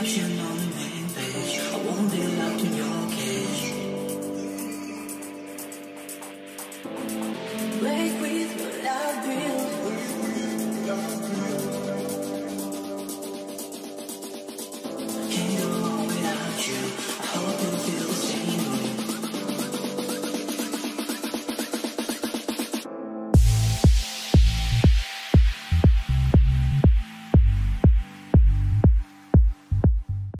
perception.